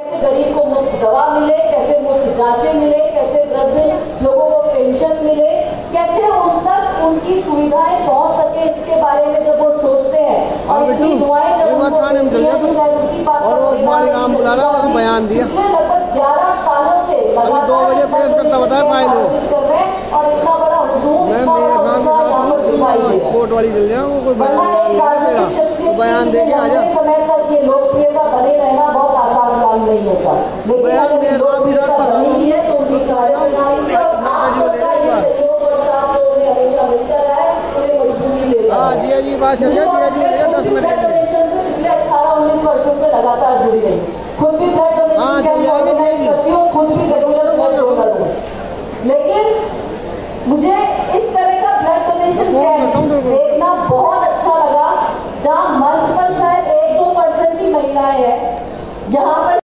गरीब को मुफ़्त दवा मिले कैसे मुफ़्त जांचे मिले कैसे वृद्ध लोगों को पेंशन मिले कैसे उन तक उनकी सुविधाएँ पहुँच सके इसके बारे में जब वो सोचते हैं और इतनी दुआएँ जब बयान दिया। पिछले लगभग ग्यारह सालों से दो बजे और इतना बड़ा कोर्ट वाली जल जाए बयान देके आ जाए होगा। लेकिन अगर लोग नहीं किए तो उनकी कार्रवाई तो जी जी बात चल रही है पिछले अठारह उन्नीस वर्षों से लगातार जुड़ी रही। खुद भी ब्लड डोनेशन करती हूँ खुद भी रेगुलर ब्लड डोनर हूँ। लेकिन मुझे इस तरह का ब्लड डोनेशन देखना बहुत अच्छा लगा। जहाँ मंच पर शायद एक दो परसेंट की महिलाएँ हैं यहाँ पर